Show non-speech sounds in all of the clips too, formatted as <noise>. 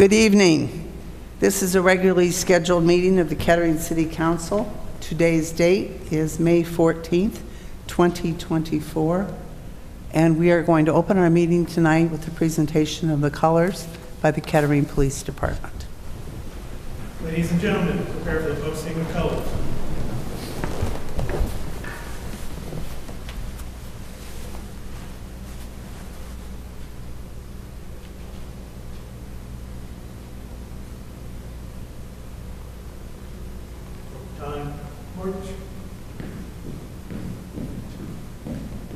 Good evening. This is a regularly scheduled meeting of the Kettering City Council. Today's date is May 14th, 2024, and we are going to open our meeting tonight with the presentation of the colors by the Kettering Police Department. Ladies and gentlemen, prepare for the posting of colors. Time, march.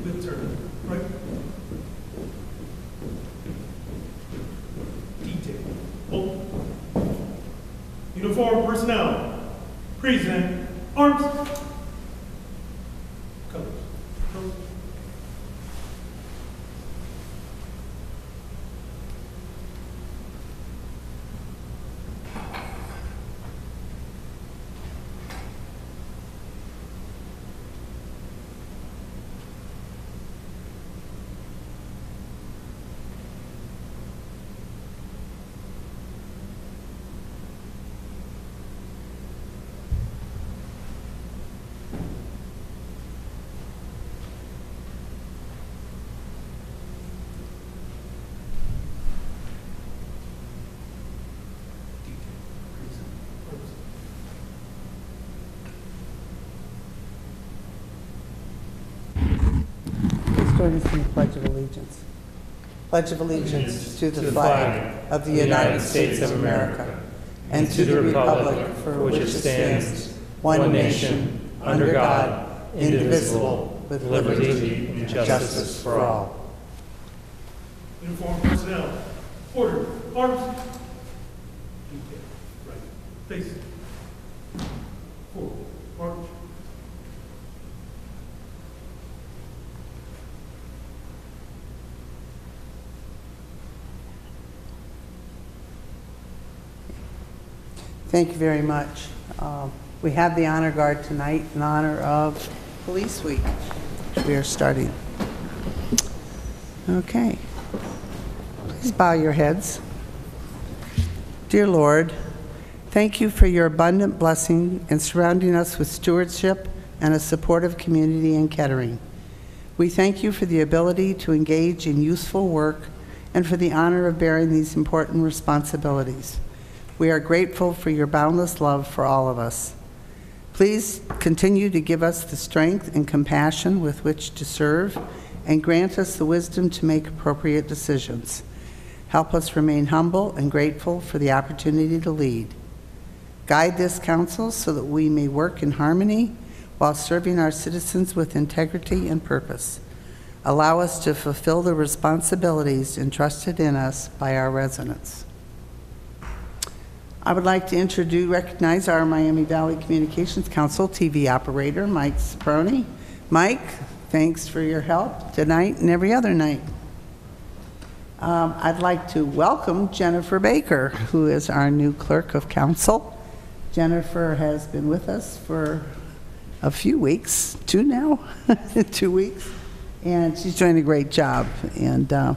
Wheel turn, right. Detail, hold. Uniform personnel, present arms. Colors. Colors. Please join us in the Pledge of Allegiance. Pledge of allegiance to the flag of the United States of America and to the republic for which it stands, one nation, under God, indivisible, with liberty and justice for all. Uniform personnel, order, arms. Right, face. Forward, march. Thank you very much. Um, We have the honor guard tonight in honor of Police Week, we are starting. Okay. Please bow your heads. Dear Lord, thank you for your abundant blessing and surrounding us with stewardship and a supportive community in Kettering. We thank you for the ability to engage in useful work and for the honor of bearing these important responsibilities. We are grateful for your boundless love for all of us. Please continue to give us the strength and compassion with which to serve and grant us the wisdom to make appropriate decisions. Help us remain humble and grateful for the opportunity to lead. Guide this council so that we may work in harmony while serving our citizens with integrity and purpose. Allow us to fulfill the responsibilities entrusted in us by our residents. I would like to introduce, recognize our Miami Valley Communications Council TV operator, Mike Saproni. Mike, thanks for your help tonight and every other night. Um, I'd like to welcome Jennifer Baker, who is our new clerk of council. Jennifer has been with us for a few weeks, two now, <laughs> two weeks, and she's doing a great job. And, uh,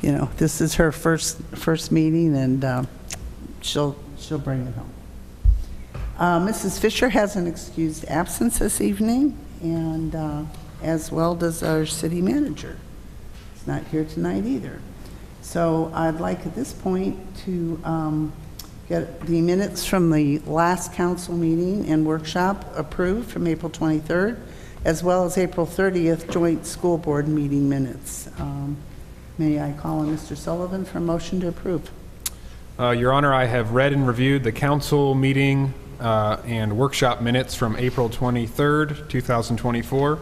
you know, this is her first, first meeting, and uh, she'll, she'll bring it home. Uh, Mrs. Fisher has an excused absence this evening, and uh, as well does our city manager. He's not here tonight either. So I'd like at this point to um, get the minutes from the last council meeting and workshop approved from April 23rd, as well as April 30th joint school board meeting minutes. Um, May I call on Mr. Sullivan for a motion to approve? Uh, Your Honor, I have read and reviewed the council meeting uh, and workshop minutes from April 23rd, 2024,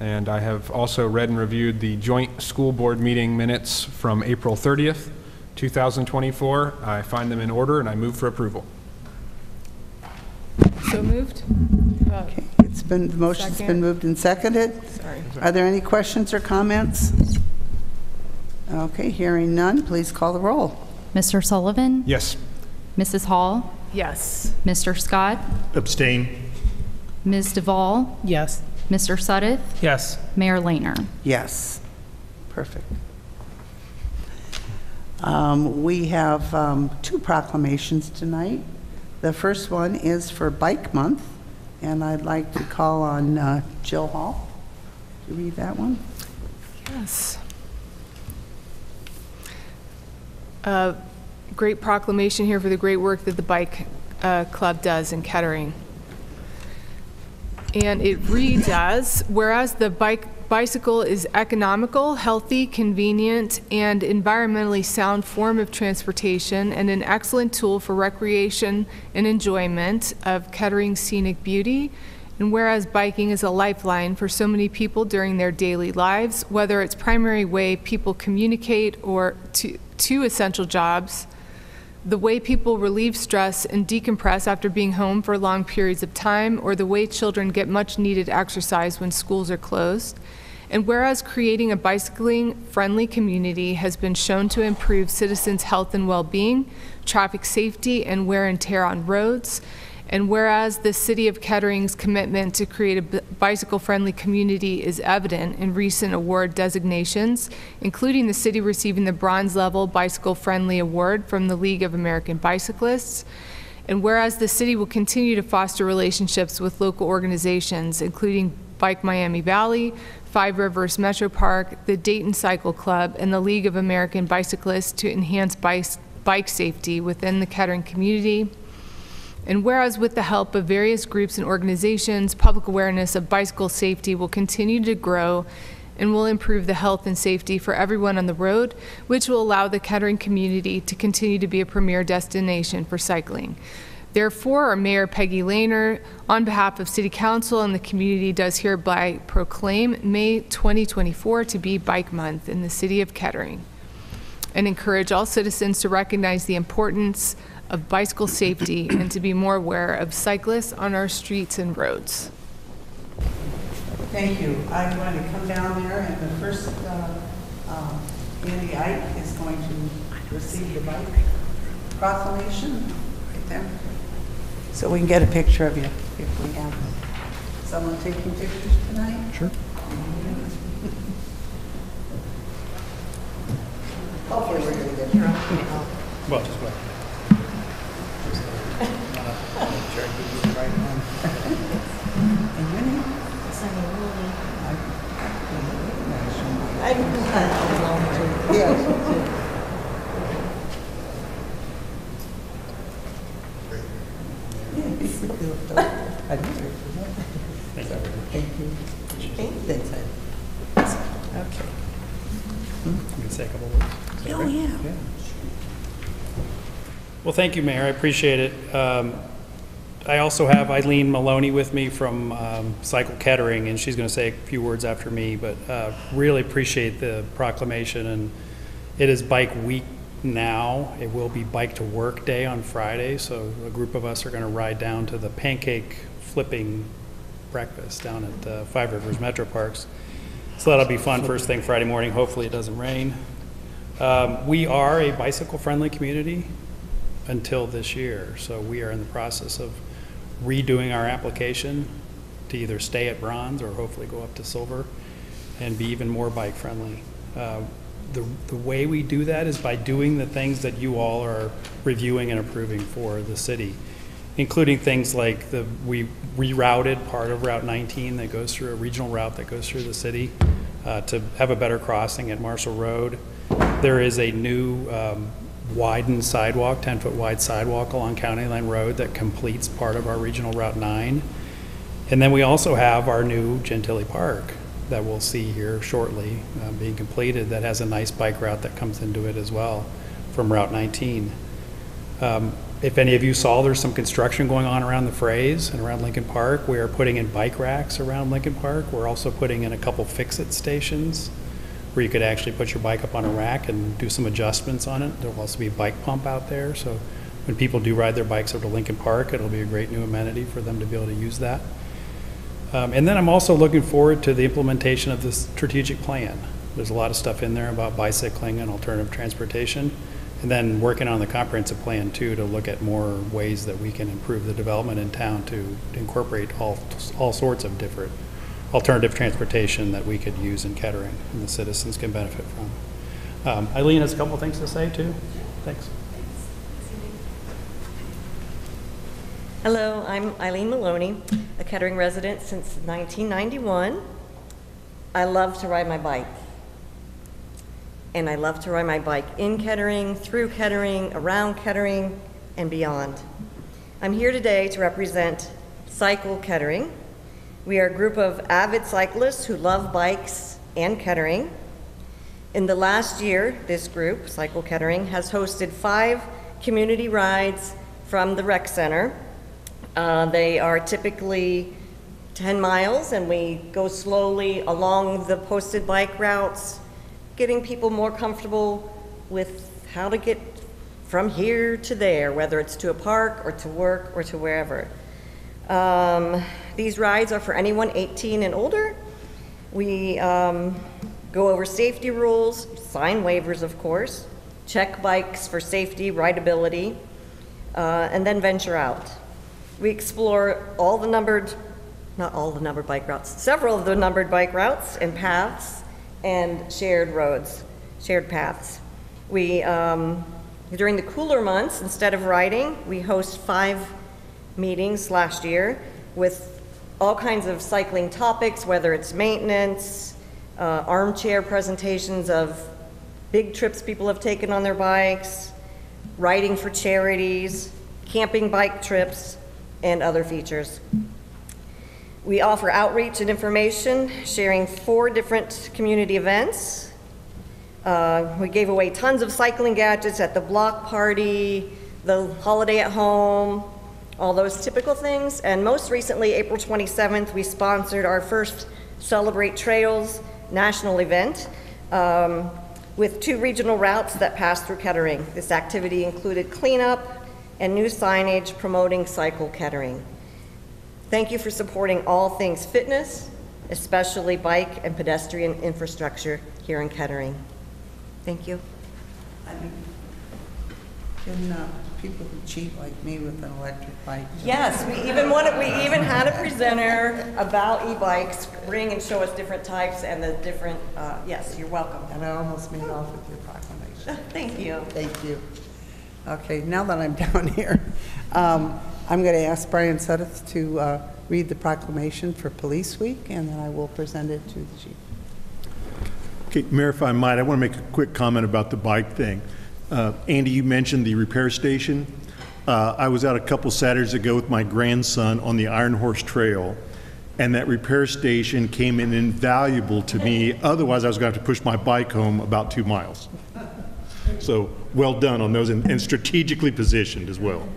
and I have also read and reviewed the joint school board meeting minutes from April 30th, 2024. I find them in order, and I move for approval. So moved? Uh, Okay, it's been, the motion's been Second. moved and seconded. Sorry. Are there any questions or comments? Okay, hearing none, please call the roll. Mr. Sullivan? Yes. Mrs. Hall? Yes. Mr. Scott? Abstain. Ms. Duvall? Yes. Mr. Suddeth? Yes. Mayor Lehner? Yes. Perfect. Um, We have um, two proclamations tonight. The first one is for Bike Month, and I'd like to call on uh, Jill Hall to read that one. Yes. Uh, Great proclamation here for the great work that the Bike uh, Club does in Kettering. And it reads as, whereas the bike, bicycle is economical, healthy, convenient, and environmentally sound form of transportation and an excellent tool for recreation and enjoyment of Kettering's scenic beauty, and whereas biking is a lifeline for so many people during their daily lives, whether it's primary way people communicate or to, to essential jobs, the way people relieve stress and decompress after being home for long periods of time, or the way children get much needed exercise when schools are closed. And whereas creating a bicycling friendly community has been shown to improve citizens' health and well being, traffic safety, and wear and tear on roads, and whereas the City of Kettering's commitment to create a bicycle friendly community is evident in recent award designations, including the city receiving the Bronze Level Bicycle Friendly Award from the League of American Bicyclists. And whereas the city will continue to foster relationships with local organizations, including Bike Miami Valley, Five Rivers Metro Park, the Dayton Cycle Club, and the League of American Bicyclists to enhance bike, bike safety within the Kettering community. And whereas with the help of various groups and organizations, public awareness of bicycle safety will continue to grow and will improve the health and safety for everyone on the road, which will allow the Kettering community to continue to be a premier destination for cycling. Therefore, our Mayor Peggy Lehner, on behalf of City Council and the community, does hereby proclaim May 2024 to be Bike Month in the city of Kettering and encourage all citizens to recognize the importance of bicycle safety and to be more aware of cyclists on our streets and roads. Thank you. I'm going to come down there, and the first, uh, uh, Andy Ike is going to receive the bike proclamation right there. So we can get a picture of you if we have someone taking pictures tonight. Sure. <laughs> Hopefully, we're going to get your Well, just wait. And your name? Yes. Thank you. That's it. Okay. Hmm? Hmm? You can say a couple words. Is that Oh, okay? yeah. Well, thank you, Mayor. I appreciate it. Um, I also have Eileen Maloney with me from um, Cycle Kettering, and she's going to say a few words after me, but uh, really appreciate the proclamation. And it is Bike Week now. It will be Bike to Work Day on Friday, so a group of us are going to ride down to the pancake flipping breakfast down at uh, Five Rivers Metro Parks. So that'll be fun first thing Friday morning. Hopefully it doesn't rain. Um, we are a bicycle friendly community until this year. So we are in the process of redoing our application to either stay at bronze or hopefully go up to silver and be even more bike friendly. Uh, the, the way we do that is by doing the things that you all are reviewing and approving for the city, including things like the, we rerouted part of Route 19 that goes through a regional route that goes through the city uh, to have a better crossing at Marshall Road. There is a new um, widened sidewalk, 10-foot wide sidewalk along County Line Road that completes part of our regional Route 9. And then we also have our new Gentilly Park that we'll see here shortly uh, being completed that has a nice bike route that comes into it as well from Route 19. Um, If any of you saw, there's some construction going on around the Fraze and around Lincoln Park. We are putting in bike racks around Lincoln Park. We're also putting in a couple fix-it stations where you could actually put your bike up on a rack and do some adjustments on it. There'll also be a bike pump out there, so when people do ride their bikes over to Lincoln Park, it'll be a great new amenity for them to be able to use that. Um, And then I'm also looking forward to the implementation of this strategic plan. There's a lot of stuff in there about bicycling and alternative transportation. And then working on the comprehensive plan too, to look at more ways that we can improve the development in town to incorporate all, all sorts of different alternative transportation that we could use in Kettering and the citizens can benefit from. Um, Eileen has a couple things to say, too. Thanks. Hello, I'm Eileen Maloney, a Kettering resident since 1991. I love to ride my bike. And I love to ride my bike in Kettering, through Kettering, around Kettering, and beyond. I'm here today to represent Cycle Kettering. We are a group of avid cyclists who love bikes and Kettering. In the last year, this group, Cycle Kettering, has hosted five community rides from the rec center. Uh, they are typically 10 miles, and we go slowly along the posted bike routes, getting people more comfortable with how to get from here to there, whether it's to a park or to work or to wherever. Um, these rides are for anyone 18 and older. We um, go over safety rules, sign waivers, of course, check bikes for safety, rideability, uh, and then venture out. We explore all the numbered, not all the numbered bike routes, several of the numbered bike routes and paths and shared roads, shared paths. We, um, during the cooler months, instead of riding, we host five meetings last year with all kinds of cycling topics, whether it's maintenance, uh, armchair presentations of big trips people have taken on their bikes, riding for charities, camping bike trips, and other features. We offer outreach and information, sharing four different community events. Uh, we gave away tons of cycling gadgets at the block party, the holiday at home, all those typical things. And most recently, April 27th, we sponsored our first Celebrate Trails national event um, with two regional routes that pass through Kettering. This activity included cleanup and new signage promoting Cycle Kettering. Thank you for supporting all things fitness, especially bike and pedestrian infrastructure here in Kettering. Thank you. Can uh, people who cheat like me with an electric bike? Yes, we even wanted, we even had a presenter about e-bikes bring and show us different types and the different, uh, yes, you're welcome. And I almost made off with your proclamation. <laughs> Thank you. Thank you. Okay, now that I'm <laughs> down here, um, I'm going to ask Brian Suddeth to uh, read the proclamation for Police Week, and then I will present it to the chief. Okay, Mayor, if I might, I want to make a quick comment about the bike thing. Uh, Andy, you mentioned the repair station. Uh, I was out a couple Saturdays ago with my grandson on the Iron Horse Trail, and that repair station came in invaluable to me. Otherwise, I was going to have to push my bike home about two miles. So, well done on those, and and strategically positioned as well.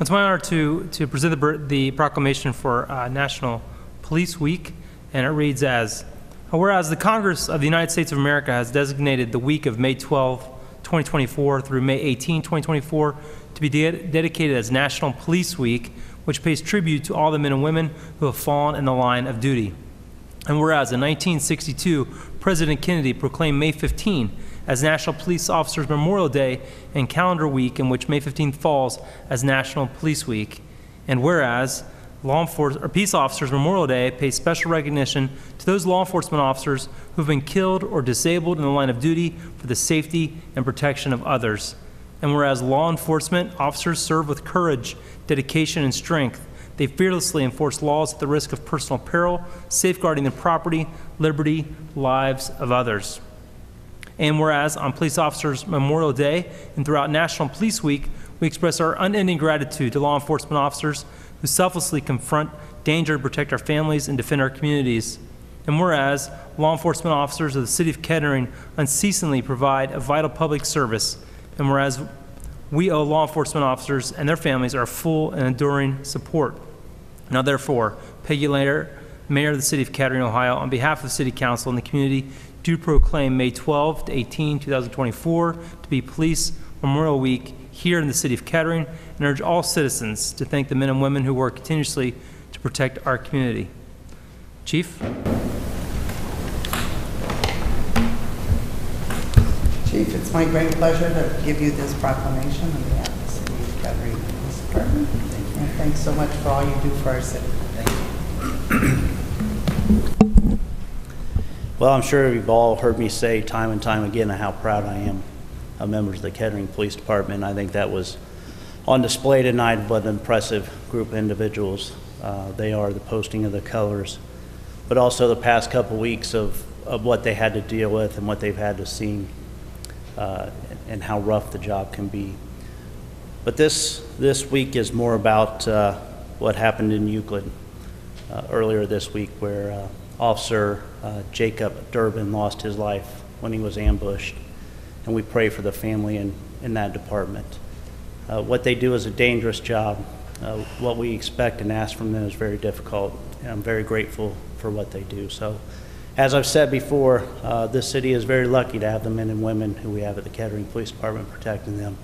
It's my honor to, to present the, the proclamation for uh, National Police Week, and it reads as, whereas the Congress of the United States of America has designated the week of May 12, 2024 through May 18, 2024 to be de- dedicated as National Police Week, which pays tribute to all the men and women who have fallen in the line of duty. And whereas in 1962, President Kennedy proclaimed May 15 as National Police Officers Memorial Day and calendar week in which May 15 falls as National Police Week. And whereas Law Enforcement or Peace Officers Memorial Day pays special recognition to those law enforcement officers who have been killed or disabled in the line of duty for the safety and protection of others. And whereas law enforcement officers serve with courage, dedication, and strength, they fearlessly enforce laws at the risk of personal peril, safeguarding the property, liberty, lives of others. And whereas on Police Officers Memorial Day and throughout National Police Week, we express our unending gratitude to law enforcement officers who selflessly confront danger to protect our families and defend our communities. And whereas law enforcement officers of the City of Kettering unceasingly provide a vital public service, and whereas we owe law enforcement officers and their families our full and enduring support. Now, therefore, Peggy Lehner, Mayor of the City of Kettering, Ohio, on behalf of the City Council and the community, do proclaim May 12 to 18, 2024 to be Police Memorial Week here in the City of Kettering and urge all citizens to thank the men and women who work continuously to protect our community. Chief? Chief, it's my great pleasure to give you this proclamation on behalf of the City of Kettering Police Department. And thanks so much for all you do for our city. Thank you. Well, I'm sure you've all heard me say time and time again how proud I am of members of the Kettering Police Department. I think that was on display tonight, what an impressive group of individuals uh, they are, the posting of the colors, but also the past couple weeks of, of what they had to deal with and what they've had to see, uh, and how rough the job can be. But this, this week is more about uh, what happened in Euclid uh, earlier this week, where uh, Officer uh, Jacob Derbin lost his life when he was ambushed. And we pray for the family in, in that department. Uh, What they do is a dangerous job. Uh, What we expect and ask from them is very difficult, and I'm very grateful for what they do. So, as I've said before, uh, this city is very lucky to have the men and women who we have at the Kettering Police Department protecting them.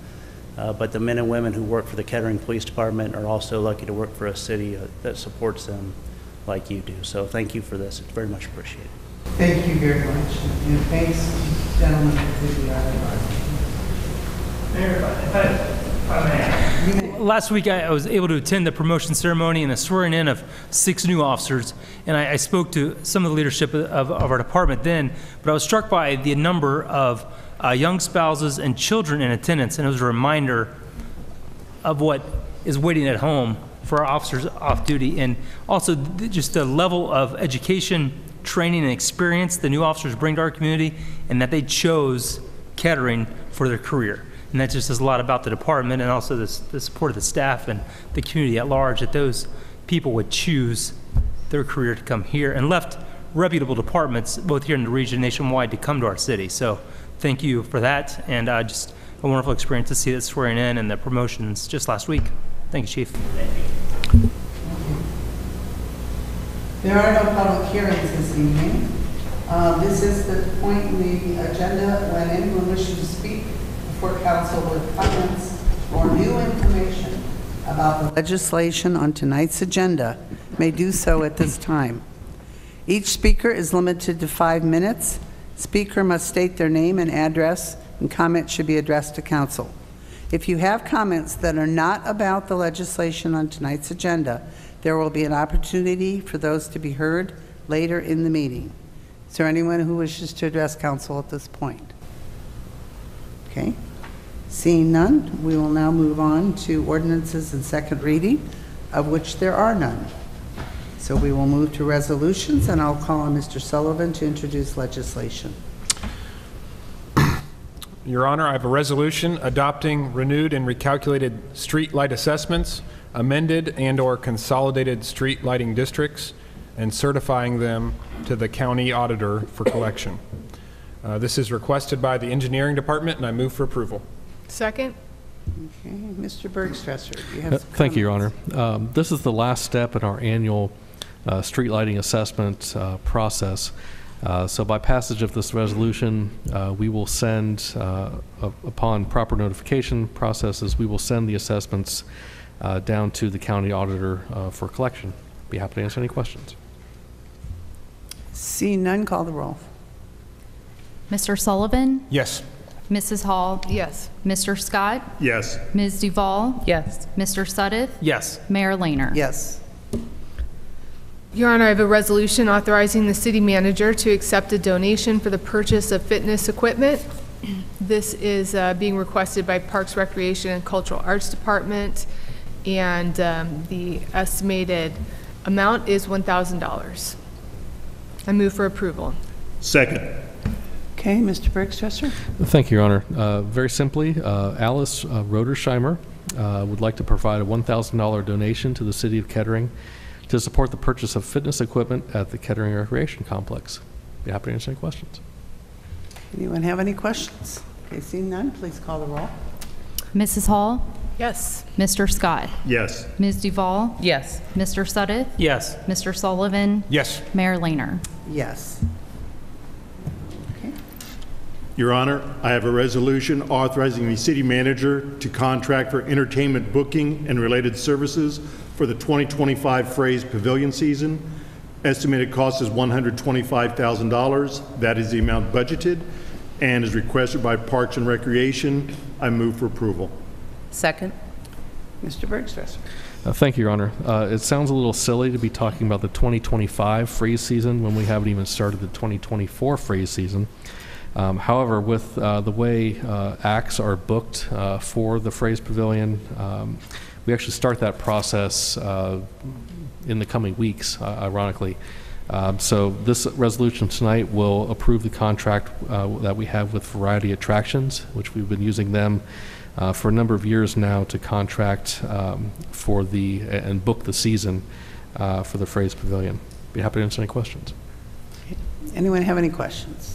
Uh, But the men and women who work for the Kettering Police Department are also lucky to work for a city uh, that supports them like you do. So thank you for this. It's very much appreciated. Thank you very much, and thanks, gentlemen, for the Mayor, if I- Last week, I was able to attend the promotion ceremony and the swearing in of six new officers, and I I spoke to some of the leadership of of our department then, but I was struck by the number of uh, young spouses and children in attendance, and it was a reminder of what is waiting at home for our officers off duty, and also th- just the level of education, training, and experience the new officers bring to our community, and that they chose Kettering for their career. And that just says a lot about the department and also the, the support of the staff and the community at large, that those people would choose their career to come here and left reputable departments, both here in the region nationwide, to come to our city. So thank you for that, and uh, just a wonderful experience to see that swearing in and the promotions just last week. Thank you, Chief. There are no public hearings this evening. Uh, This is the point in the agenda when anyone wishing to speak before council with comments or new information about the legislation on tonight's agenda may do so at this time. Each speaker is limited to five minutes. Speaker must state their name and address, and comments should be addressed to council. If you have comments that are not about the legislation on tonight's agenda, there will be an opportunity for those to be heard later in the meeting. Is there anyone who wishes to address council at this point? Okay. Seeing none, we will now move on to ordinances and second reading, of which there are none. So we will move to resolutions, and I'll call on Mr. Sullivan to introduce legislation. Your Honor, I have a resolution adopting renewed and recalculated street light assessments, amended and/or consolidated street lighting districts, and certifying them to the county auditor for collection. Uh, This is requested by the engineering department, and I move for approval. Second? Okay, Mr. Bergstresser, you have Uh, Thank you, Your Honor. Um, This is the last step in our annual uh, street lighting assessment uh, process. Uh, So by passage of this resolution, uh, we will send, uh, upon proper notification processes, we will send the assessments uh, down to the county auditor uh, for collection. Be happy to answer any questions. Seeing none, call the roll. Mr. Sullivan? Yes. Mrs. Hall? Yes. Mr. Scott? Yes. Ms. Duval? Yes. Mr. Suddeth? Yes. Mayor Lehner? Yes. Your Honor, I have a resolution authorizing the city manager to accept a donation for the purchase of fitness equipment. This is uh, being requested by Parks, Recreation, and Cultural Arts Department, and um, the estimated amount is $1,000. I move for approval. Second. Okay, Mr. Bergstresser? Thank you, Your Honor. Uh, Very simply, uh, Alice uh, Rodersheimer uh, would like to provide a $1,000 donation to the city of Kettering to support the purchase of fitness equipment at the Kettering Recreation Complex. Be happy to answer any questions. Anyone have any questions? Okay, seeing none, please call the roll. Mrs. Hall? Yes. Mr. Scott? Yes. Ms. Duval? Yes. Mr. Suddeth? Yes. Mr. Sullivan? Yes. Mayor Lehner? Yes. Okay, Your Honor, I have a resolution authorizing the city manager to contract for entertainment booking and related services for the 2025 Fraze Pavilion season. Estimated cost is $125,000. That is the amount budgeted and is requested by Parks and Recreation. I move for approval. Second? Mr. Bergstresser? Uh, Thank you, Your Honor. Uh, It sounds a little silly to be talking about the 2025 Fraze season when we haven't even started the 2024 Fraze season. Um, However, with uh, the way uh, acts are booked uh, for the Fraze Pavilion, um, we actually start that process uh, in the coming weeks, uh, ironically. Um, So this resolution tonight will approve the contract uh, that we have with Variety Attractions, which we've been using them for a number of years now to contract um, for the, and book the season for the Fraze Pavilion. Be happy to answer any questions. Anyone have any questions?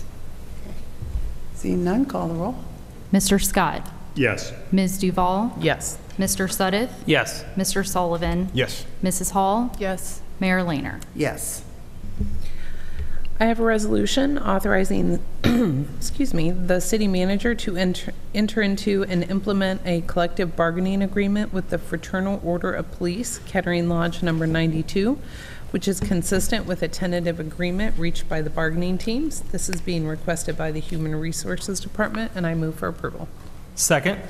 Seeing none, call the roll. Mr. Scott. Yes. Ms. Duval. Yes. Mr. Suddeth. Yes. Mr. Sullivan. Yes. Mrs. Hall. Yes. Mayor Lehner. Yes. I have a resolution authorizing, <clears throat> excuse me, the city manager to enter enter into and implement a collective bargaining agreement with the Fraternal Order of Police, Kettering Lodge Number 92, which is consistent with a tentative agreement reached by the bargaining teams. This is being requested by the Human Resources Department, and I move for approval. Second.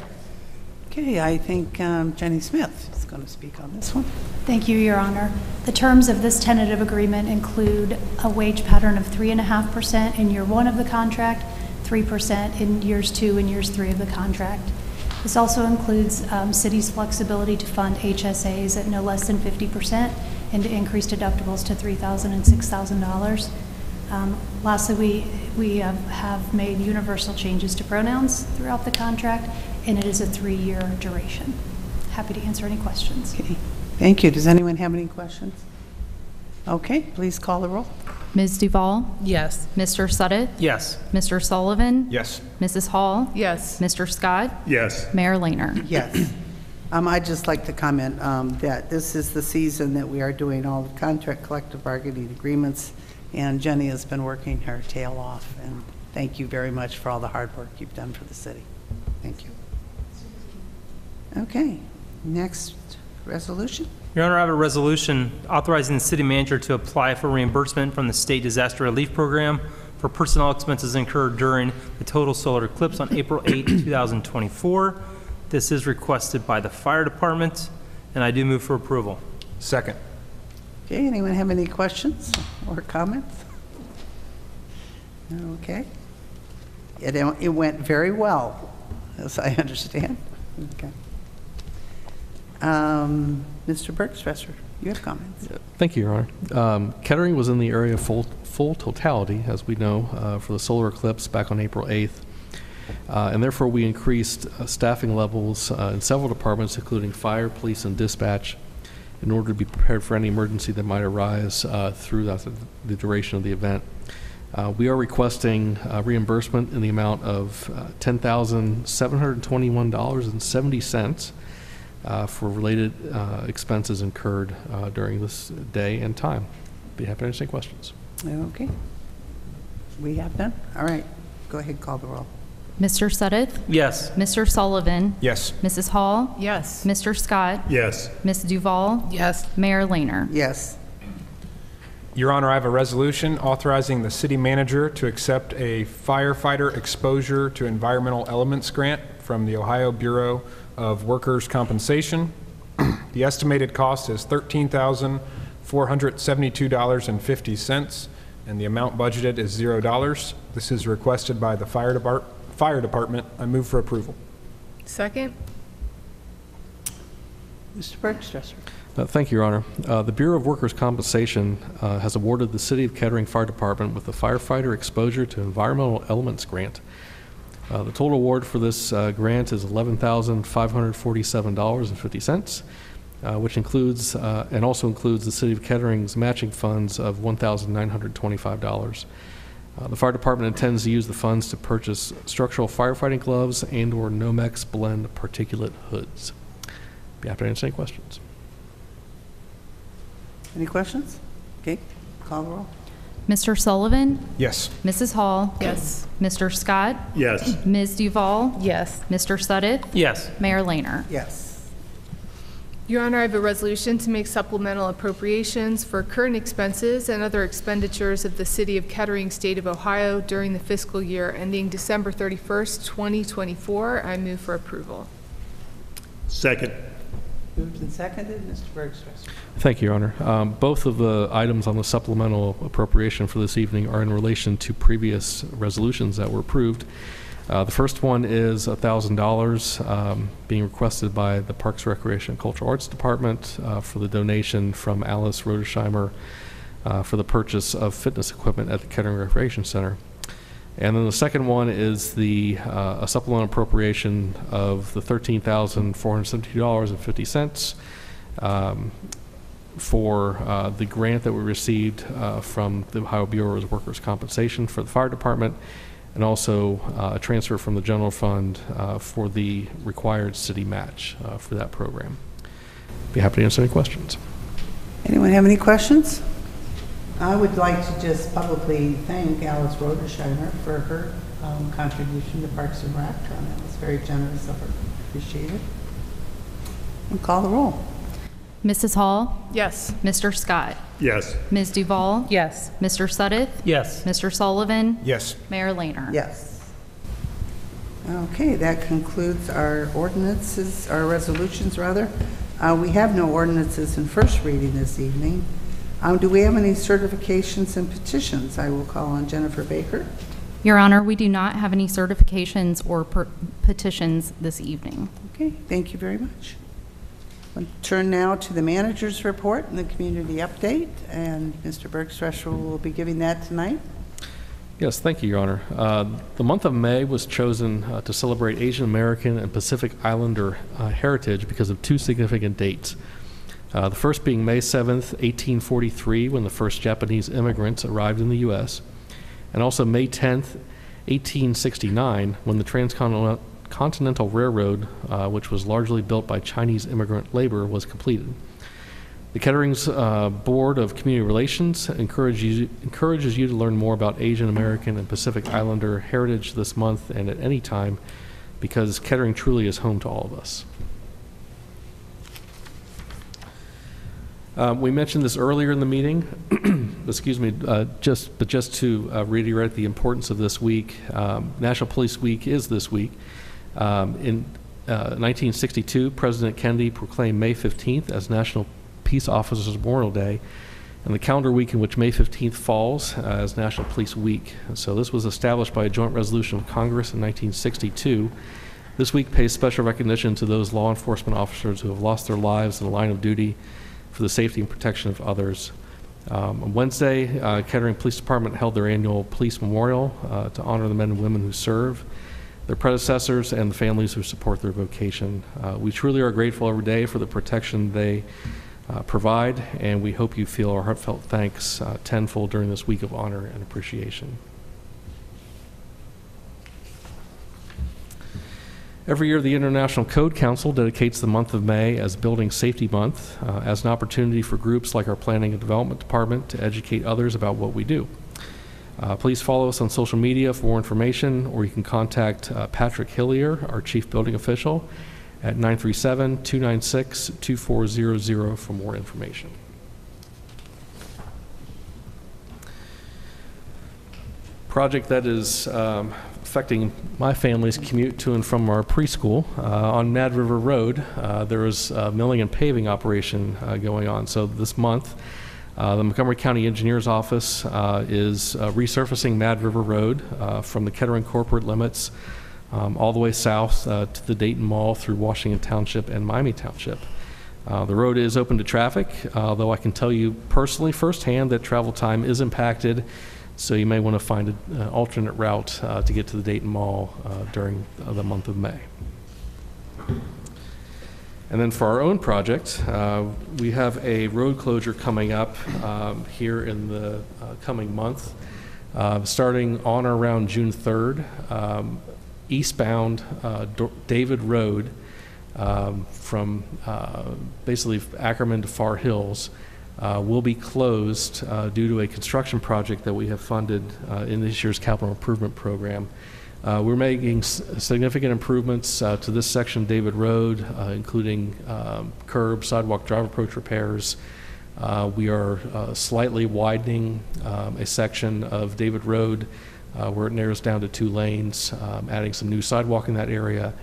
Okay, I think um, Jenny Smith is going to speak on this one. Thank you, Your Honor. The terms of this tentative agreement include a wage pattern of 3.5% in year one of the contract, 3% in years two and years three of the contract. This also includes um, city's flexibility to fund HSAs at no less than 50% and to increase deductibles to $3,000 and $6,000. Um, Lastly, we, we have have made universal changes to pronouns throughout the contract, and it is a three-year duration. Happy to answer any questions. Okay, thank you. Does anyone have any questions? Okay, please call the roll. Ms. Duval. Yes. Mr. Suddeth. Yes. Mr. Sullivan. Yes. Mrs. Hall. Yes. Mr. Scott. Yes. Mayor Lehner. Yes. Um, I'd just like to comment um, that this is the season that we are doing all the contract collective bargaining agreements, and Jenny has been working her tail off, and thank you very much for all the hard work you've done for the city. Thank you. Okay, next resolution. Your Honor, I have a resolution authorizing the city manager to apply for reimbursement from the State Disaster Relief Program for personnel expenses incurred during the total solar eclipse on April 8, 2024. This is requested by the fire department, and I do move for approval. Second. Okay, anyone have any questions or comments? Okay. It, it went very well, as I understand. Okay. Um, Mr. Bergstresser, you have comments? Thank you, Your Honor. Um, Kettering was in the area of full, full totality, as we know, uh, for the solar eclipse back on April 8th. Uh, and therefore, we increased uh, staffing levels uh, in several departments, including fire, police, and dispatch, in order to be prepared for any emergency that might arise uh, throughout the, the duration of the event. Uh, we are requesting uh, reimbursement in the amount of uh, $10,721.70 uh, for related expenses incurred during this day and time. Be happy to answer questions. Okay. We have none? All right, go ahead, call the roll. Mr. Suddeth. Yes. Mr. Sullivan. Yes. Mrs. Hall. Yes. Mr. Scott. Yes. Ms. Duval. Yes. Mayor Lehner. Yes. Your Honor, I have a resolution authorizing the city manager to accept a firefighter exposure to environmental elements grant from the Ohio Bureau of Workers' Compensation. <clears throat> The estimated cost is $13,472.50, and the amount budgeted is $0. This is requested by the fire depart- fire department. I move for approval. Second? Mr. Bergstresser. Uh, Thank you, Your Honor. Uh, The Bureau of Workers' Compensation uh, has awarded the City of Kettering Fire Department with the firefighter exposure to environmental elements grant. Uh, The total award for this uh, grant is $11,547.50, uh, which includes, uh, and also includes the City of Kettering's matching funds of $1,925. Uh, The fire department intends to use the funds to purchase structural firefighting gloves and/or Nomex blend particulate hoods. Be happy to answer any questions. Any questions? Okay, call the roll. Mr. Sullivan. Yes. Mrs. Hall. Yes. Mr. Scott. Yes. Ms. Duval. Yes. Mr. Suddeth. Yes. Mayor Lehner. Yes. Your Honor, I have a resolution to make supplemental appropriations for current expenses and other expenditures of the City of Kettering, State of Ohio during the fiscal year ending December 31st, 2024. I move for approval. Second. Moved and seconded, Mr. Bergstress. Thank you, Your Honor. Um, Both of the items on the supplemental appropriation for this evening are in relation to previous resolutions that were approved. Uh, The first one is $1,000 um, being requested by the Parks, Recreation, and Cultural Arts Department uh, for the donation from Alice Rodersheimer uh, for the purchase of fitness equipment at the Kettering Recreation Center. And then the second one is the, uh, a supplemental appropriation of the $13,472.50 um, for uh, the grant that we received from the Ohio Bureau of Workers' Compensation for the fire department, and also uh, a transfer from the general fund uh, for the required city match uh, for that program. Be happy to answer any questions. Anyone have any questions? I would like to just publicly thank Alice Rodersheimer for her um, contribution to Parks and Rec. Um, That was very generous of her. Appreciate it. And call the roll. Mrs. Hall? Yes. Mr. Scott? Yes. Ms. Duval? Yes. Mr. Suddeth? Yes. Mr. Sullivan? Yes. Mayor Lehner? Yes. Okay, that concludes our ordinances, our resolutions, rather. Uh, We have no ordinances in first reading this evening. Um, Do we have any certifications and petitions? I will call on Jennifer Baker. Your Honor, we do not have any certifications or per- petitions this evening. Okay, thank you very much. We'll Turn now to the manager's report and the community update, and Mr. Bergstresser will be giving that tonight. Yes, thank you, Your Honor. Uh, The month of May was chosen uh, to celebrate Asian American and Pacific Islander uh, heritage because of two significant dates. Uh, The first being May 7th, 1843, when the first Japanese immigrants arrived in the U.S., and also May 10th, 1869, when the Transcontinental Continental Railroad, uh, which was largely built by Chinese immigrant labor, was completed. The Kettering's uh, Board of Community Relations encourages you, encourages you to learn more about Asian American and Pacific Islander heritage this month and at any time because Kettering truly is home to all of us. Uh, we mentioned this earlier in the meeting, <clears throat> excuse me, uh, just, but just to uh, reiterate the importance of this week, um, National Police Week is this week. Um, in uh, 1962, President Kennedy proclaimed May 15th as National Peace Officers Memorial Day, and the calendar week in which May 15th falls uh, as National Police Week. So this was established by a joint resolution of Congress in 1962. This week pays special recognition to those law enforcement officers who have lost their lives in the line of duty for the safety and protection of others. Um, on Wednesday, uh, Kettering Police Department held their annual police memorial uh, to honor the men and women who serve, their predecessors, and the families who support their vocation. Uh, we truly are grateful every day for the protection they uh, provide, and we hope you feel our heartfelt thanks uh, tenfold during this week of honor and appreciation. Every year, the International Code Council dedicates the month of May as Building Safety Month uh, as an opportunity for groups like our Planning and Development Department to educate others about what we do. Uh, please follow us on social media for more information, or you can contact uh, Patrick Hillier, our Chief Building Official, at 937 296 2400 for more information. Project that is um, affecting my family's commute to and from our preschool. Uh, on Mad River Road, uh, there is a milling and paving operation uh, going on. So this month, uh, the Montgomery County Engineers Office uh, is uh, resurfacing Mad River Road uh, from the Kettering corporate limits um, all the way south uh, to the Dayton Mall through Washington Township and Miami Township. Uh, the road is open to traffic, although I can tell you personally firsthand that travel time is impacted, so you may want to find an alternate route to get to the Dayton Mall during the month of May. And then for our own project, uh, we have a road closure coming up um, here in the uh, coming month, uh, starting on or around June 3rd. Um, eastbound uh, David Road um, from uh, basically Ackerman to Far Hills uh, will be closed due to a construction project that we have funded in this year's capital improvement program. Uh, we're making significant improvements uh, to this section of David Road, uh, including um, curb, sidewalk, drive approach repairs. Uh, we are uh, slightly widening um, a section of David Road uh, where it narrows down to two lanes, um, adding some new sidewalk in that area.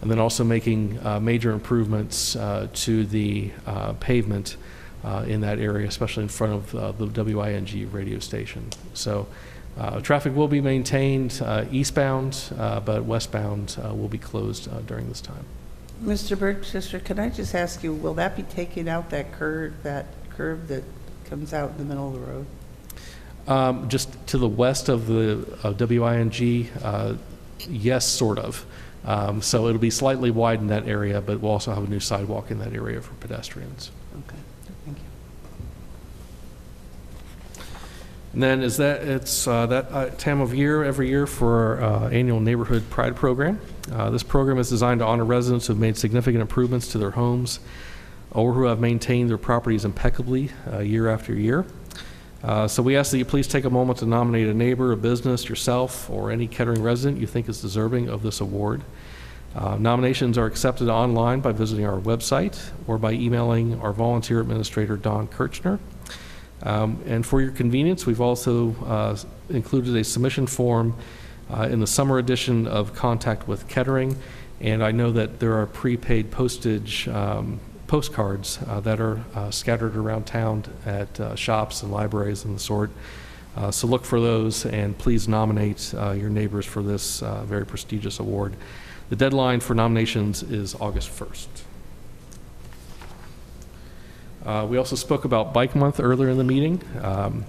and then also making major improvements to the pavement in that area, especially in front of the WING radio station. So uh, traffic will be maintained uh, eastbound, uh, but westbound uh, will be closed uh, during this time. Mr. Burchester, can I just ask you, will that be taking out that curve, that curve that comes out in the middle of the road? Um, Just to the west of the of WING, uh, yes, sort of. Um, So it'll be slightly wide in that area, but we'll also have a new sidewalk in that area for pedestrians. Okay, thank you. And then is that, it's uh, that uh, time of year, every year for our uh, annual Neighborhood Pride Program. Uh, This program is designed to honor residents who have made significant improvements to their homes or who have maintained their properties impeccably uh, year after year. Uh, So we ask that you please take a moment to nominate a neighbor, a business, yourself, or any Kettering resident you think is deserving of this award. Nominations are accepted online by visiting our website or by emailing our volunteer administrator, Don Kirchner. Um, And for your convenience, we've also uh, included a submission form uh, in the summer edition of Contact with Kettering, and I know that there are prepaid postage um, postcards uh, that are uh, scattered around town at uh, shops and libraries and the sort. Uh, So look for those, and please nominate your neighbors for this very prestigious award. The deadline for nominations is August 1st. Uh, We also spoke about Bike Month earlier in the meeting. Um,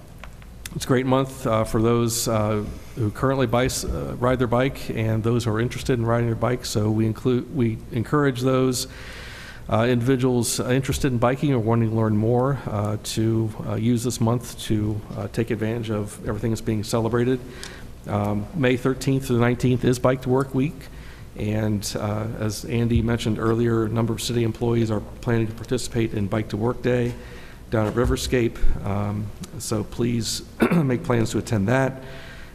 It's a great month uh, for those uh, who currently bice- uh, ride their bike and those who are interested in riding their bike. So we include, we encourage those uh, individuals interested in biking or wanting to learn more uh, to use this month to take advantage of everything that's being celebrated. Um, May 13th to the 19th is Bike to Work Week, and uh, as Andy mentioned earlier, a number of city employees are planning to participate in Bike to Work Day down at Riverscape, Um, so please <clears throat> make plans to attend that,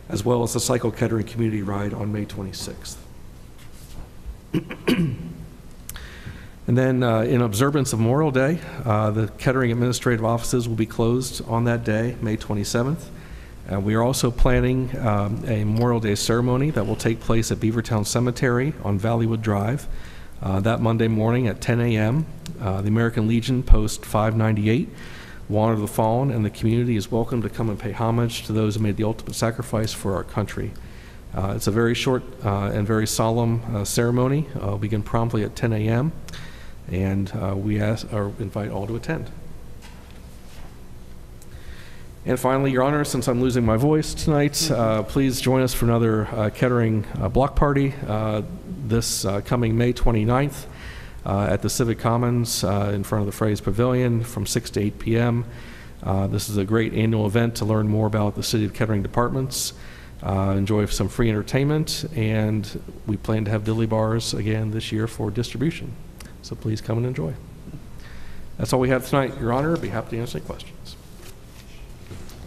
as well as the Cycle Kettering Community Ride on May 26th. <clears throat> And then, uh, in observance of Memorial Day, uh, the Kettering administrative offices will be closed on that day, May 27th. Uh, We are also planning um, a Memorial Day ceremony that will take place at Beavertown Cemetery on Valleywood Drive uh, that Monday morning at 10 a.m. Uh, The American Legion Post 598 will honor the fallen, and the community is welcome to come and pay homage to those who made the ultimate sacrifice for our country. Uh, It's a very short uh, and very solemn uh, ceremony. Uh, begin promptly at 10 a.m., and we ask, or invite all to attend. And finally, Your Honor, since I'm losing my voice tonight, uh, please join us for another uh, Kettering uh, Block Party uh, this uh, coming May 29th uh, at the Civic Commons uh, in front of the Fraze Pavilion from 6 to 8 p.m. Uh, This is a great annual event to learn more about the City of Kettering departments, uh, enjoy some free entertainment, and we plan to have dilly bars again this year for distribution. So please come and enjoy. That's all we have tonight, Your Honor. I'd be happy to answer any questions.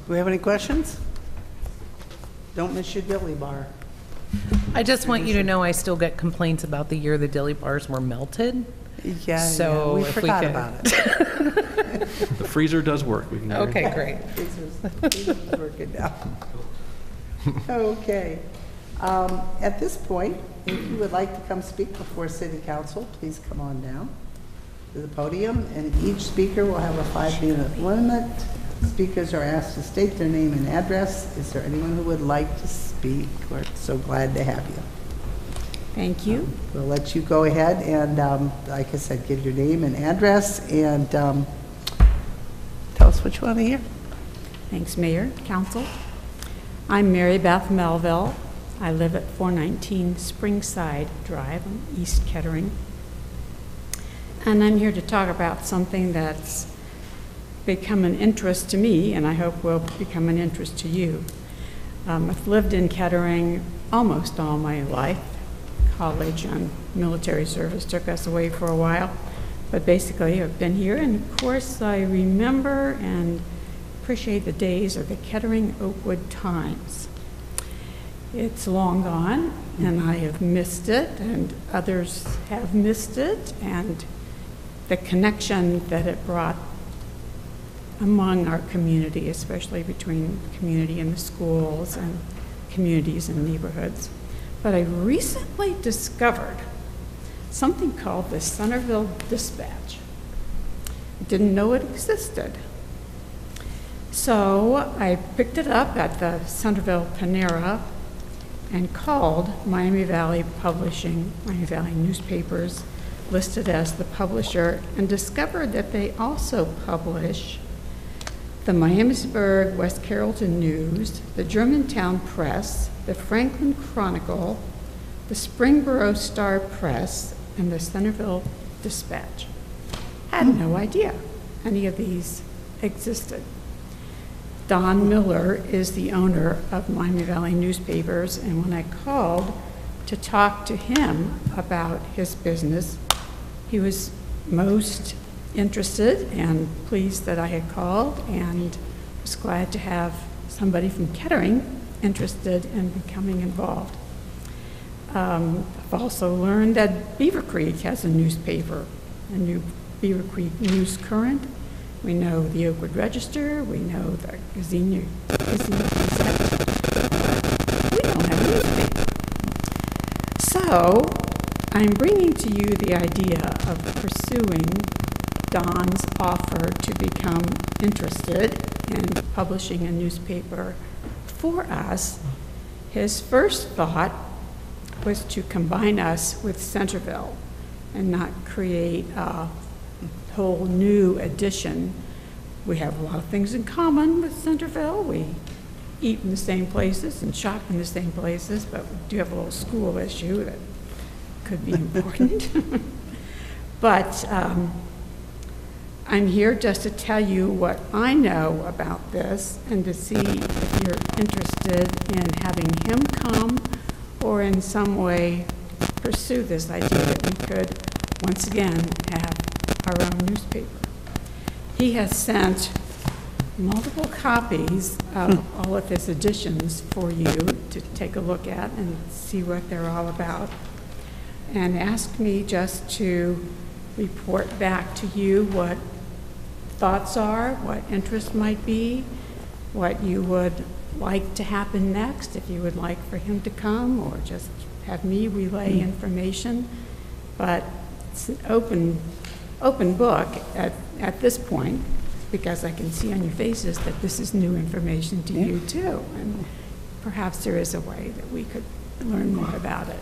Do we have any questions? Don't miss your dilly bar. I just want you to know I still get complaints about the year the dilly bars were melted. Yeah, yeah, So we if we forgot could- about it. The freezer does work. we can guarantee. Okay, great. Freezer's- freezer's working now. Okay. Um, At this point, if you would like to come speak before city council, please come on down to the podium, and each speaker will have a five-minute limit. Speakers are asked to state their name and address. Is there anyone who would like to speak? We're so glad to have you. Thank you. We'll let you go ahead and, um, like I said, give your name and address, and um, tell us what you want to hear. Thanks, Mayor, Council. I'm Mary Beth Melville. I live at 419 Springside Drive in East Kettering. And I'm here to talk about something that's become an interest to me, and I hope will become an interest to you. Um, I've lived in Kettering almost all my life. College and military service took us away for a while, but basically I've been here, and of course I remember and appreciate the days of the Kettering Oakwood Times. It's long gone, and I have missed it, and others have missed it, and the connection that it brought among our community, especially between community and the schools and communities and neighborhoods. But I recently discovered something called the Centerville Dispatch. Didn't know it existed. So I picked it up at the Centerville Panera and called Miami Valley Publishing, Miami Valley Newspapers, listed as the publisher, and discovered that they also publish the Miamisburg West Carrollton News, the Germantown Press, the Franklin Chronicle, the Springboro Star Press, and the Centerville Dispatch. Had no idea any of these existed. Don Miller is the owner of Miami Valley Newspapers, and when I called to talk to him about his business, he was most interested and pleased that I had called, and was glad to have somebody from Kettering interested in becoming involved. Um, I've also learned that Beavercreek has a newspaper, a new Beavercreek News Current. We know the Oakwood Register, we know the Gazenia, Gazette. We don't have a newspaper. So, I'm bringing to you the idea of pursuing Don's offer to become interested in publishing a newspaper for us. His first thought was to combine us with Centerville and not create a whole new edition. We have a lot of things in common with Centerville. We eat in the same places and shop in the same places, but we do have a little school issue that could be <laughs> important. <laughs> but um, I'm here just to tell you what I know about this and to see if you're interested in having him come or in some way pursue this idea that we could once again have our own newspaper. He has sent multiple copies of hmm. all of his editions for you to take a look at and see what they're all about, and asked me just to report back to you what thoughts are, what interest might be, what you would like to happen next, if you would like for him to come, or just have me relay hmm. information. But it's an open, open book at, at this point, because I can see on your faces that this is new information to you too. And perhaps there is a way that we could learn more about it.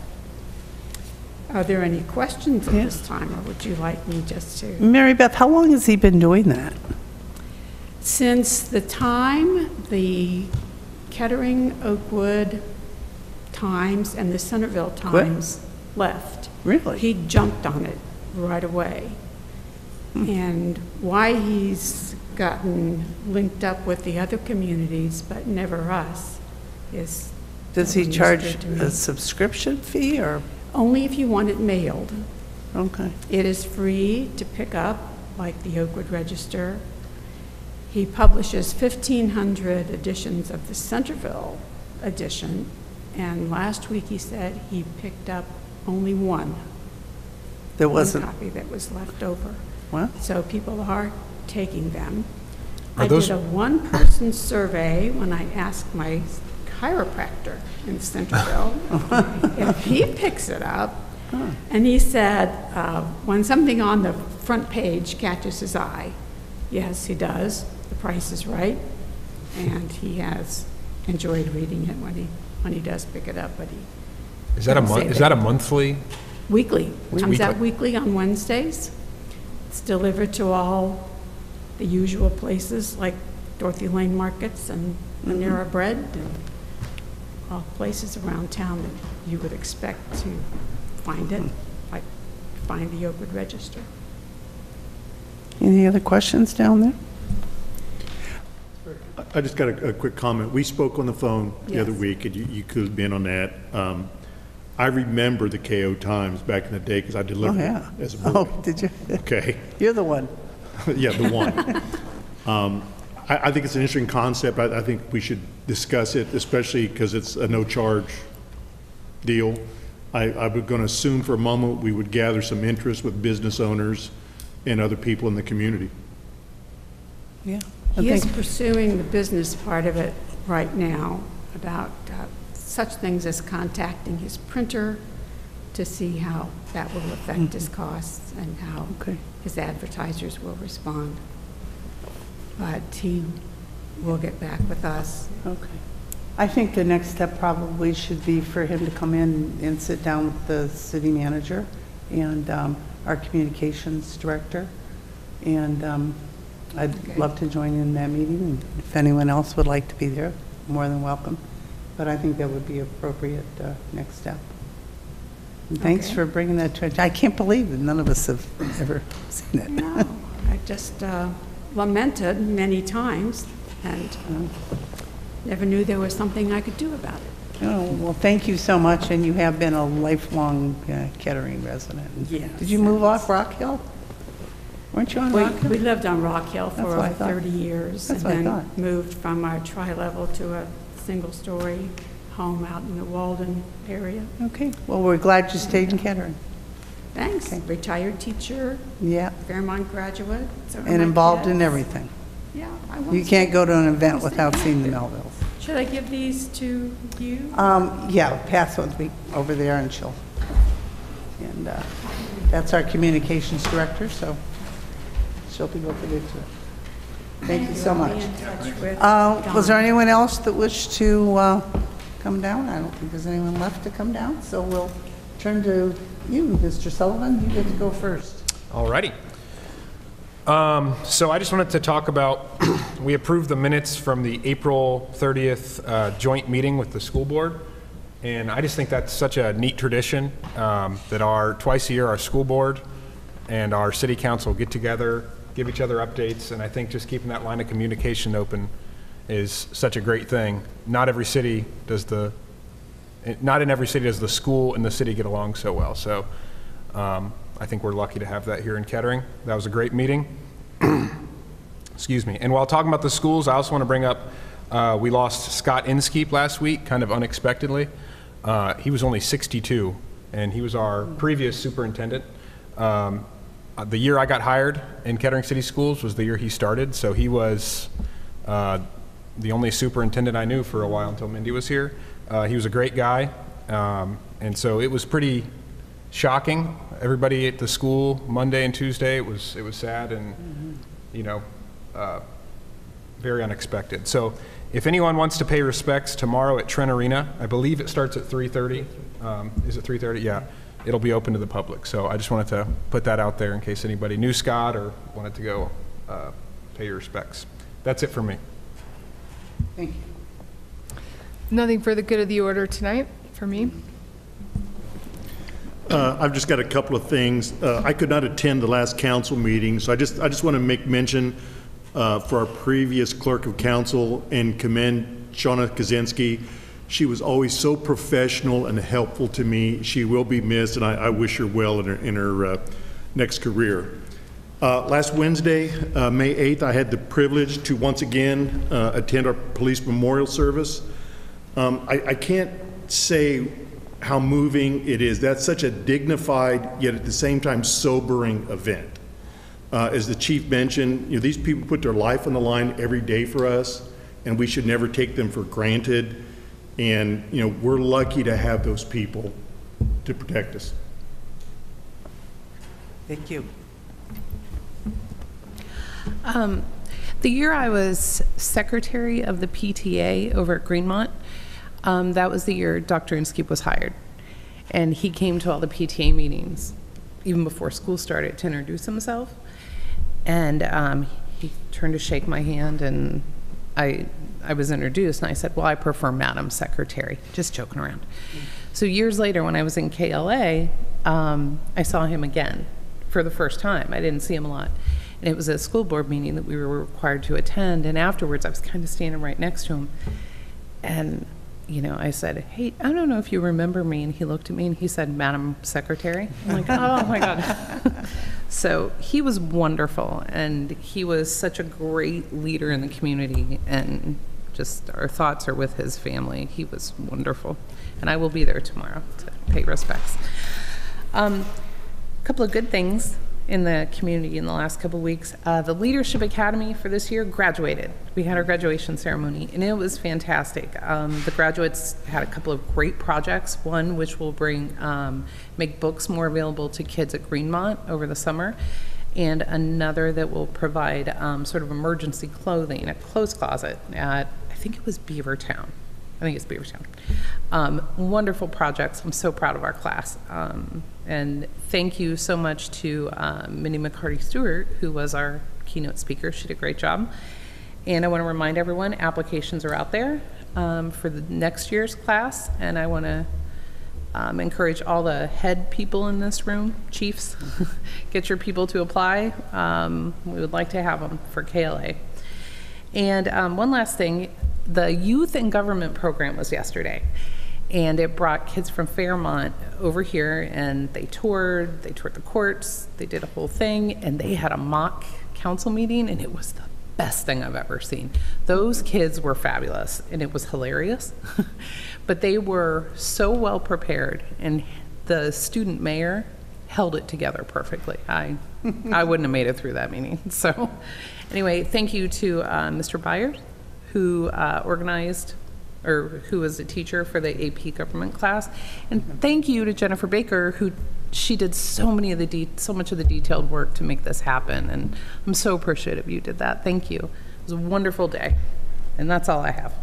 Are there any questions at this time, or would you like me just to? Mary Beth, how long has he been doing that? Since the time the Kettering, Oakwood Times and the Centerville Times left. Really? He jumped on it right away. Hmm. And why he's gotten linked up with the other communities but never us is. Does he charge mystery to a subscription fee or? Only if you want it mailed. Okay. It is free to pick up, like the Oakwood Register. He publishes 1,500 editions of the Centerville edition, and last week he said he picked up only one. There wasn't- One copy that was left over. What? So people are taking them. Are I those- did a one-person survey when I asked my chiropractor in Centerville <laughs> if he picks it up. And he said, uh, when something on the front page catches his eye, yes, he does, the price is right, and he has enjoyed reading it when he, when he does pick it up, but he Is that a month, is that a monthly? Weekly. It's Comes out weekly. on Wednesdays. It's delivered to all the usual places like Dorothy Lane Markets and Manera Bread and all places around town that you would expect to find it, like find the Oakwood Register. Any other questions down there? I just got a, a quick comment. We spoke on the phone the other week, and you, you could have been on that. Um, I remember the KO Times back in the day because I Oh, delivered yeah. it as a Oh, did you? Okay. <laughs> You're the one. <laughs> Yeah, the one. <laughs> Um, I, I think it's an interesting concept. I, I think we should discuss it, especially because it's a no-charge deal. I, I was going to assume for a moment we would gather some interest with business owners and other people in the community. Yeah. I He is pursuing the business part of it right now about uh, such things as contacting his printer to see how that will affect his costs and how Okay. his advertisers will respond. But he will get back with us. Okay. I think the next step probably should be for him to come in and sit down with the city manager and um, our communications director. And um, I'd Okay. love to join in that meeting. and If anyone else would like to be there, more than welcome. But I think that would be appropriate uh, next step. And Thanks Okay. for bringing that to, I can't believe that none of us have ever <laughs> seen it. No, I just uh, lamented many times and uh, never knew there was something I could do about it. Oh, Well, thank you so much, and you have been a lifelong uh, Kettering resident. Yes. Did you move off Rock Hill? Weren't you on We, Rock Hill? we lived on Rock Hill That's for what I over thought. 30 years. That's what I And thought. then moved from our tri-level to a single-story home out in the Walden area. Okay, well, we're glad you stayed in Kettering. Thanks. Retired teacher, Yeah, Fairmont graduate. so are and my involved in kids. everything. Yeah. I You want can't go to an event without seeing the. <laughs> Melvilles. Should I give these to you? Um, Yeah, pass one to me over there, and she'll, and uh, that's our communications director, so she'll be looking into it. Thank you so much. be in touch with Uh, Was there anyone else that wished to uh, come down? I don't think there's anyone left to come down, so we'll turn to you, Mr. Sullivan. You get to go first. Alrighty. Um, so I just wanted to talk about, we approved the minutes from the April 30th uh, joint meeting with the school board. And I just think that's such a neat tradition um, that our, twice a year, our school board and our city council get together, give each other updates. And I think just keeping that line of communication open is such a great thing. Not every city does the, eh, not in every city does the school and the city get along so well. So um, I think we're lucky to have that here in Kettering. That was a great meeting. <clears throat> Excuse me. And while talking about the schools, I also want to bring up, uh, we lost Scott Inskeep last week, kind of unexpectedly. Uh, he was only 62, and he was our previous superintendent. Um, uh, the year I got hired in Kettering City Schools was the year he started, so he was uh, the only superintendent I knew for a while until Mindy was here. Uh, he was a great guy, um, and so it was pretty shocking. Everybody at the school Monday and Tuesday, it was it was sad and you know uh, very unexpected. So if anyone wants to pay respects tomorrow at Trent Arena, I believe it starts at 3:30. Um, is it 3:30? Yeah, it'll be open to the public. So I just wanted to put that out there in case anybody knew Scott or wanted to go uh, pay your respects. That's it for me. Thank you. Nothing for the good of the order tonight for me. Uh, I've just got a couple of things. Uh, I could not attend the last council meeting, so I just, I just want to make mention uh, for our previous clerk of council and commend Shauna Kaczynski. She was always so professional and helpful to me. She will be missed, and I, I wish her well in her, in her uh, next career. Uh, Last Wednesday, uh, May 8th, I had the privilege to once again attend our police memorial service. Um, I, I can't say how moving it is. That's such a dignified, yet at the same time sobering event. Uh, as the chief mentioned, you know, these people put their life on the line every day for us, and we should never take them for granted. And, you know, we're lucky to have those people to protect us. Thank you. Um, The year I was secretary of the PTA over at Greenmont, um, that was the year Dr. Inskeep was hired. And he came to all the PTA meetings, even before school started, to introduce himself. And um, he turned to shake my hand, and I, I was introduced, and I said, well, I prefer Madam Secretary, just joking around. So years later, when I was in KLA, um, I saw him again for the first time. I didn't see him a lot. And it was a school board meeting that we were required to attend, and afterwards, I was kind of standing right next to him. And, you know, I said, hey, I don't know if you remember me, and he looked at me and he said, Madam Secretary. I'm like, oh my God. <laughs> So he was wonderful, and he was such a great leader in the community, and just our thoughts are with his family. He was wonderful, and I will be there tomorrow to pay respects. Um, a couple of good things. In the community in the last couple weeks. Uh, the Leadership Academy for this year graduated. We had our graduation ceremony, and it was fantastic. Um, the graduates had a couple of great projects. One which will bring um, make books more available to kids at Greenmont over the summer, and another that will provide um, sort of emergency clothing, a clothes closet at I think it was Beavertown. I think it's Beavertown. Um, wonderful projects. I'm so proud of our class. Um, and thank you so much to um, Mindy McCarty Stewart, who was our keynote speaker. She did a great job. And I want to remind everyone applications are out there um, for the next year's class. And I want to um, encourage all the head people in this room, chiefs, <laughs> get your people to apply. Um, we would like to have them for KLA. And um, one last thing the youth and government program was yesterday. And it brought kids from Fairmont over here and they toured, they toured the courts, they did a whole thing, and they had a mock council meeting, and it was the best thing I've ever seen. Those kids were fabulous, and it was hilarious. <laughs> but they were so well prepared, and the student mayor held it together perfectly. I, <laughs> I wouldn't have made it through that meeting. <laughs> So, anyway, thank you to uh, Mr. Byers, who uh, organized or who was a teacher for the AP government class. And thank you to Jennifer Baker, who she did so many of the de- so much of the detailed work to make this happen. And I'm so appreciative you did that. Thank you. It was a wonderful day. And that's all I have.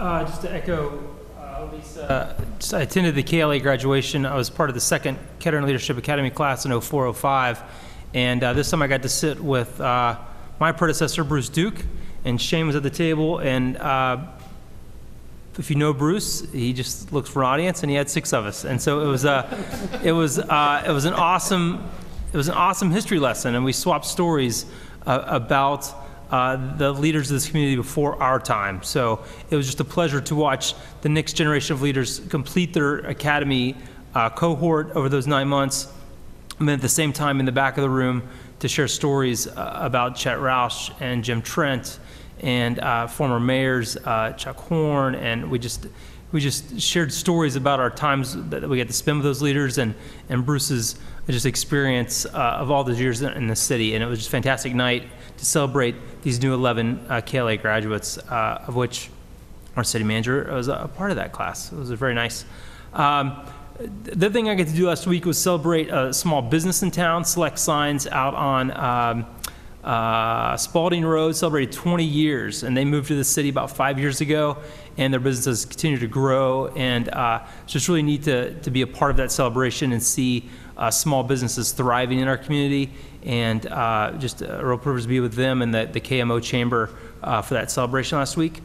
Uh, just to echo uh, Lisa, uh, I attended the KLA graduation. I was part of the second Kettering Leadership Academy class in 0405. And uh, this time I got to sit with uh, my predecessor, Bruce Duke, and Shane was at the table. And uh, if you know Bruce, he just looks for an audience, and he had six of us. And so it was, uh, <laughs> it was, uh, it was an awesome, it was an awesome history lesson, and we swapped stories uh, about uh, the leaders of this community before our time. So it was just a pleasure to watch the next generation of leaders complete their academy uh, cohort over those nine months, and then at the same time in the back of the room to share stories about Chet Roush and Jim Trent and uh, former mayors uh, Chuck Horn, and we just we just shared stories about our times that we got to spend with those leaders and and Bruce's just experience uh, of all those years in the city, and it was just a fantastic night to celebrate these new 11 uh, KLA graduates, uh, of which our city manager was a part of that class. It was a very nice. Um, the thing I got to do last week was celebrate a small business in town, Select Signs, out on um, uh, Spaulding Road celebrated 20 years, and they moved to the city about five years ago, and their businesses continue to grow. And uh, it's just really neat to, to be a part of that celebration and see uh, small businesses thriving in our community. And uh, just a real privilege to be with them and the, the KMO Chamber uh, for that celebration last week.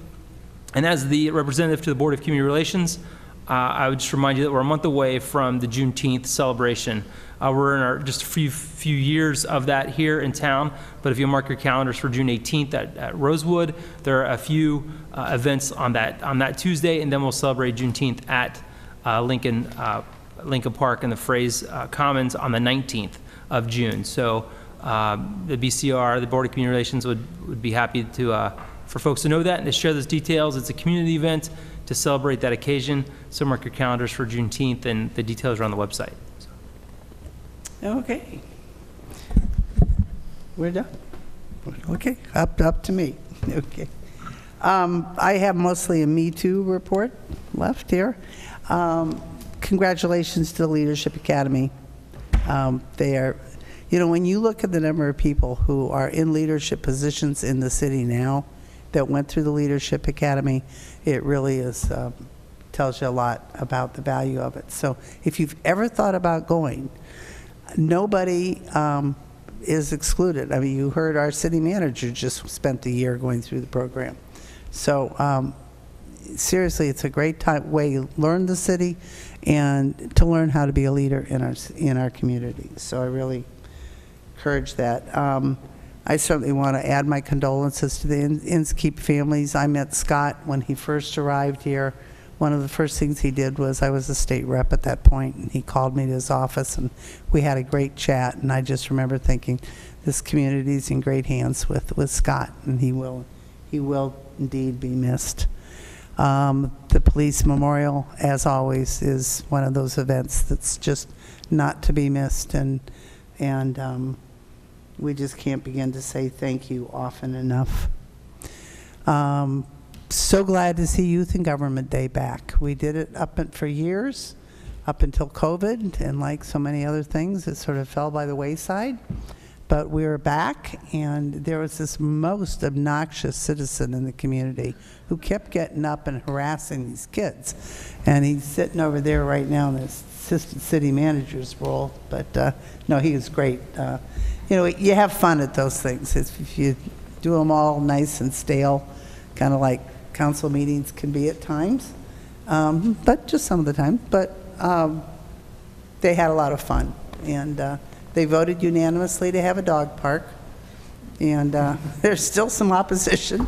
And as the representative to the Board of Community Relations, I would just remind you that we're a month away from the Juneteenth celebration. Uh, we're in our just a few few years of that here in town. But if you mark your calendars for June 18th at, at Rosewood, there are a few uh, events on that on that Tuesday, and then we'll celebrate Juneteenth at uh, Lincoln uh, Lincoln Park and the Fraze uh, Commons on the 19th of June. So um, the BCR, the Board of Community Relations, would would be happy to uh, for folks to know that and to share those details. It's a community event to celebrate that occasion. So mark your calendars for Juneteenth, and the details are on the website. Okay. We're done. Okay, up, up to me. <laughs> Okay. Um, I have mostly a Me Too report left here. Um, Congratulations to the Leadership Academy. Um, They are, you know, when you look at the number of people who are in leadership positions in the city now that went through the Leadership Academy, it really is, um, tells you a lot about the value of it. So if you've ever thought about going, nobody um, is excluded. I mean, you heard our city manager just spent the year going through the program. So um, seriously, it's a great time, way to learn the city and to learn how to be a leader in our, in our community. So I really encourage that. Um, I certainly want to add my condolences to the In- Inskeep families. I met Scott when he first arrived here. One of the first things he did was, I was a state rep at that point, and he called me to his office, and we had a great chat. And I just remember thinking, this community is in great hands with, with Scott, and he will, he will indeed be missed. Um, the police memorial, as always, is one of those events that's just not to be missed, and And um, we just can't begin to say thank you often enough. Um, So glad to see Youth and Government Day back. We did it up and- for years, up until COVID, and like so many other things, it sort of fell by the wayside. But we were back, and there was this most obnoxious citizen in the community who kept getting up and harassing these kids. And he's sitting over there right now in his assistant city manager's role, but uh, no, he was great. Uh, You know, you have fun at those things. If you do them all nice and stale, kind of like council meetings can be at times, um, but just some of the time. But um, they had a lot of fun, and uh, they voted unanimously to have a dog park. And uh, <laughs> there's still some opposition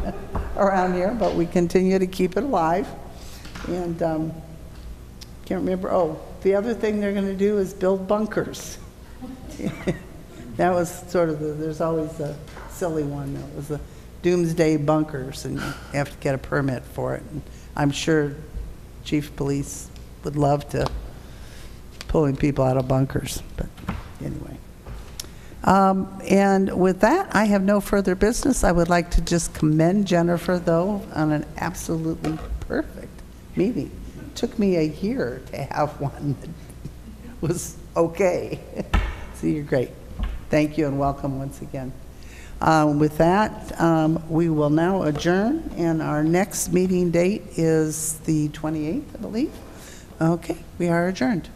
<laughs> around here, but we continue to keep it alive. And um, can't remember, oh, the other thing they're going to do is build bunkers. <laughs> That was sort of the, there's always a silly one, that was the doomsday bunkers, and you have to get a permit for it. And I'm sure chief police would love to pulling people out of bunkers, but anyway. Um, And with that, I have no further business. I would like to just commend Jennifer, though, on an absolutely perfect meeting. Took me a year to have one that was okay. <laughs> So you're great. Thank you and welcome once again. Um, With that, um, we will now adjourn, and our next meeting date is the 28th, I believe. Okay, we are adjourned.